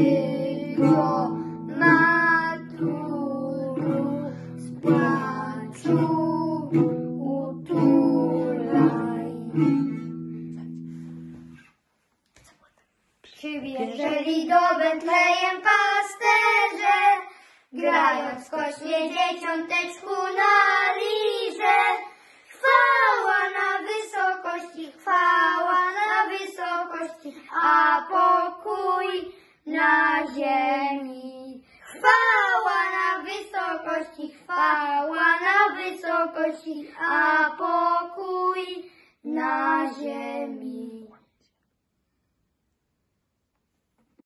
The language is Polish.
ty go maturu z płaczu utulaj. Przywieżeli do Betlejem pasterze, grając kośnie dzieciąteczku na lirze. Chwała na wysokości, chwała na wysokości, a pokój na ziemi. Chwała na wysokości, chwała na wysokości, a pokój.